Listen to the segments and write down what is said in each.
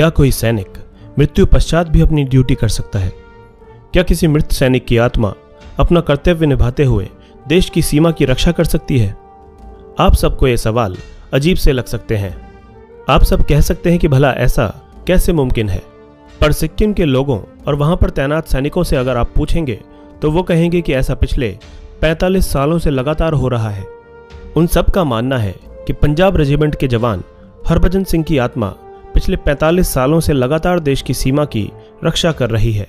क्या कोई सैनिक मृत्यु पश्चात भी अपनी ड्यूटी कर सकता है? क्या किसी मृत सैनिक की आत्मा अपना कर्तव्य निभाते हुए देश की सीमा की रक्षा कर सकती है? आप सबको ये सवाल अजीब से लग सकते हैं। आप सब कह सकते हैं कि भला ऐसा कैसे मुमकिन है? पर सिक्किम के लोगों और वहाँ पर तैनात सैनिकों से अगर आप पूछेंगे तो वो कहेंगे कि ऐसा पिछले 45 सालों से लगातार हो रहा है। उन सब का मानना है कि पंजाब रेजिमेंट के जवान हरभजन सिंह की आत्मा पिछले 45 सालों से लगातार देश की सीमा की रक्षा कर रही है।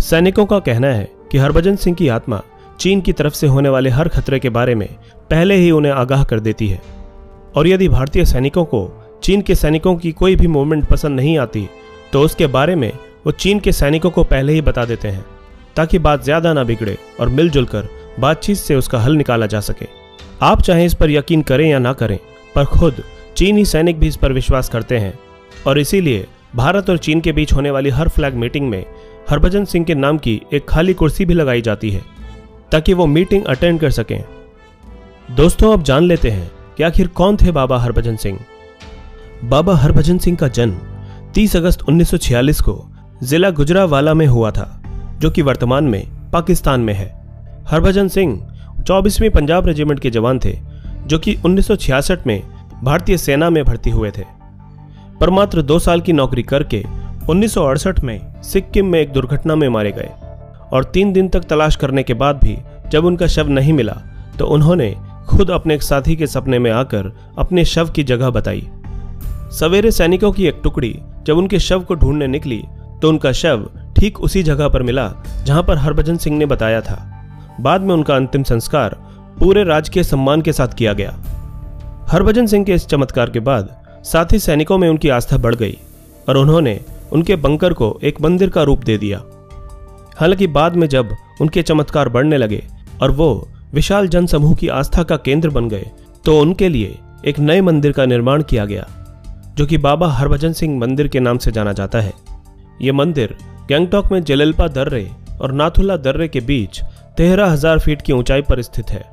सैनिकों का कहना है कि हरभजन सिंह की आत्मा चीन की तरफ़ से होने वाले हर खतरे के बारे में पहले ही उन्हें आगाह कर देती है। और यदि भारतीय सैनिकों को चीन के सैनिकों की कोई भी मूवमेंट पसंद नहीं आती तो उसके बारे में वो चीन के सैनिकों को पहले ही बता देते हैं, ताकि बात ज़्यादा ना बिगड़े और मिलजुल कर बातचीत से उसका हल निकाला जा सके। आप चाहे इस पर यकीन करें या ना करें, पर खुद चीनी सैनिक भी इस पर विश्वास करते हैं। और इसीलिए भारत और चीन के बीच होने वाली हर फ्लैग मीटिंग में हरभजन सिंह के नाम की एक खाली कुर्सी भी लगाई जाती है, ताकि वो मीटिंग अटेंड कर सकें। दोस्तों, अब जान लेते हैं कि आखिर कौन थे बाबा हरभजन सिंह। बाबा हरभजन सिंह का जन्म 30 अगस्त 1946 को जिला गुजरावाला में हुआ था, जो कि वर्तमान में पाकिस्तान में है। हरभजन सिंह 24वीं पंजाब रेजिमेंट के जवान थे, जो कि 1966 में भारतीय सेना में भर्ती हुए थे। पर मात्र दो साल की नौकरी करके 1968 में सिक्किम में एक दुर्घटना में मारे गए और तीन दिन तक तलाश करने के बाद भी जब उनका शव नहीं मिला तो उन्होंने खुद अपने एक साथी के सपने में आकर अपने शव की जगह बताई। सवेरे सैनिकों की एक टुकड़ी जब उनके शव को ढूँढने निकली तो उनका शव ठीक उसी जगह पर मिला, जहाँ पर हरभजन सिंह ने बताया था। बाद में उनका अंतिम संस्कार पूरे राजकीय सम्मान के साथ किया गया। हरभजन सिंह के इस चमत्कार के बाद साथी सैनिकों में उनकी आस्था बढ़ गई और उन्होंने उनके बंकर को एक मंदिर का रूप दे दिया। हालाँकि बाद में जब उनके चमत्कार बढ़ने लगे और वो विशाल जनसमूह की आस्था का केंद्र बन गए तो उनके लिए एक नए मंदिर का निर्माण किया गया, जो कि बाबा हरभजन सिंह मंदिर के नाम से जाना जाता है। ये मंदिर गैंगटॉक में जलेल्पा दर्रे और नाथुला दर्रे के बीच तेरह हज़ार फीट की ऊंचाई पर स्थित है।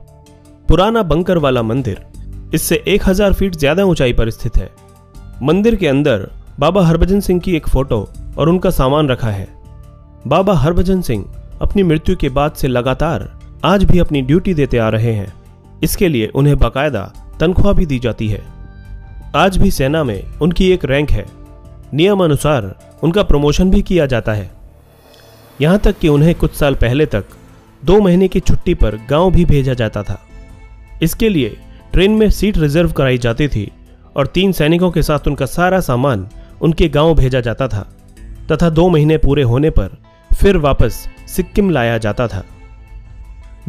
पुराना बंकर वाला मंदिर इससे एक हज़ार फीट ज़्यादा ऊंचाई पर स्थित है। मंदिर के अंदर बाबा हरभजन सिंह की एक फ़ोटो और उनका सामान रखा है। बाबा हरभजन सिंह अपनी मृत्यु के बाद से लगातार आज भी अपनी ड्यूटी देते आ रहे हैं। इसके लिए उन्हें बाकायदा तनख्वाह भी दी जाती है। आज भी सेना में उनकी एक रैंक है। नियम अनुसार उनका प्रमोशन भी किया जाता है। यहाँ तक कि उन्हें कुछ साल पहले तक दो महीने की छुट्टी पर गाँव भी भेजा जाता था। इसके लिए ट्रेन में सीट रिज़र्व कराई जाती थी और तीन सैनिकों के साथ उनका सारा सामान उनके गाँव भेजा जाता था, तथा दो महीने पूरे होने पर फिर वापस सिक्किम लाया जाता था।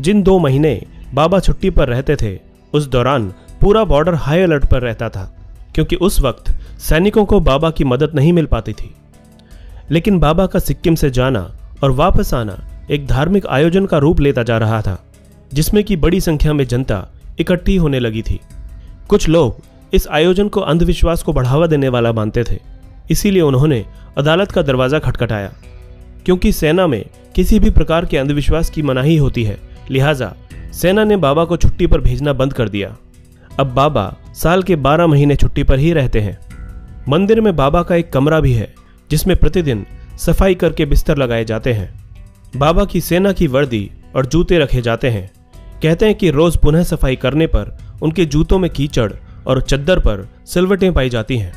जिन दो महीने बाबा छुट्टी पर रहते थे, उस दौरान पूरा बॉर्डर हाई अलर्ट पर रहता था, क्योंकि उस वक्त सैनिकों को बाबा की मदद नहीं मिल पाती थी। लेकिन बाबा का सिक्किम से जाना और वापस आना एक धार्मिक आयोजन का रूप लेता जा रहा था, जिसमें कि बड़ी संख्या में जनता इकट्ठी होने लगी थी। कुछ लोग इस आयोजन को अंधविश्वास को बढ़ावा देने वाला मानते थे। इसीलिए उन्होंने अदालत का दरवाज़ा खटखटाया। क्योंकि सेना में किसी भी प्रकार के अंधविश्वास की मनाही होती है, लिहाजा सेना ने बाबा को छुट्टी पर भेजना बंद कर दिया। अब बाबा साल के बारह महीने छुट्टी पर ही रहते हैं। मंदिर में बाबा का एक कमरा भी है, जिसमें प्रतिदिन सफ़ाई करके बिस्तर लगाए जाते हैं। बाबा की सेना की वर्दी और जूते रखे जाते हैं। कहते हैं कि रोज पुनः सफ़ाई करने पर उनके जूतों में कीचड़ और चद्दर पर सिलवटें पाई जाती हैं।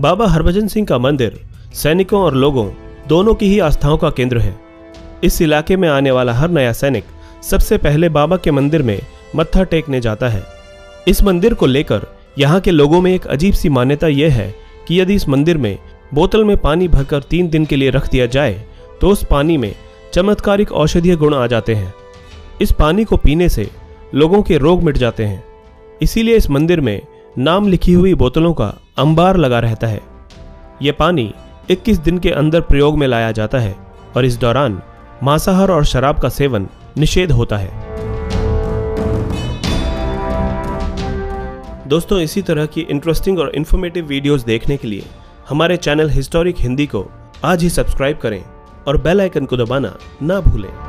बाबा हरभजन सिंह का मंदिर, सैनिकों और लोगों, दोनों की ही आस्थाओं का केंद्र है। इस इलाके में आने वाला हर नया सैनिक सबसे पहले बाबा के मंदिर में मत्था टेकने जाता है। इस मंदिर को लेकर यहाँ के लोगों में एक अजीब सी मान्यता यह है कि यदि इस मंदिर में बोतल में पानी भरकर तीन दिन के लिए रख दिया जाए तो उस पानी में चमत्कारिक औषधीय गुण आ जाते हैं। इस पानी को पीने से लोगों के रोग मिट जाते हैं। इसीलिए इस मंदिर में नाम लिखी हुई बोतलों का अंबार लगा रहता है। यह पानी 21 दिन के अंदर प्रयोग में लाया जाता है और इस दौरान मांसाहार और शराब का सेवन निषेध होता है। दोस्तों, इसी तरह की इंटरेस्टिंग और इन्फॉर्मेटिव वीडियोस देखने के लिए हमारे चैनल हिस्टोरिक हिंदी को आज ही सब्सक्राइब करें और बेल आइकन को दबाना ना भूलें।